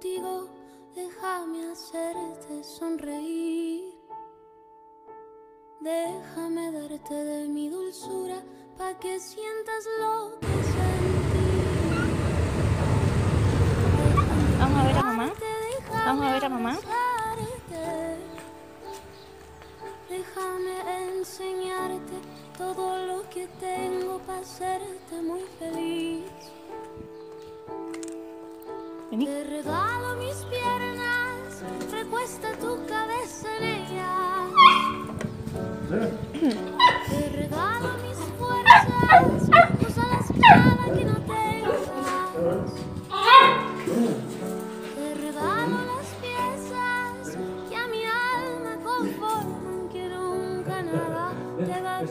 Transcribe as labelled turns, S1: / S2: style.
S1: contigo, déjame hacerte sonreír. Déjame darte de mi dulzura pa' que sientas lo que sentí. Vamos a ver a mamá. Vamos a ver a mamá. Déjame enseñarte todo lo que tengo para hacerte muy feliz.
S2: Vení.
S1: Te regalo mis piernas, recuesta tu cabeza en ellas. Te regalo mis fuerzas, usa la que no tengas. Te regalo las piezas que a mi alma conforman, que nunca nada te va a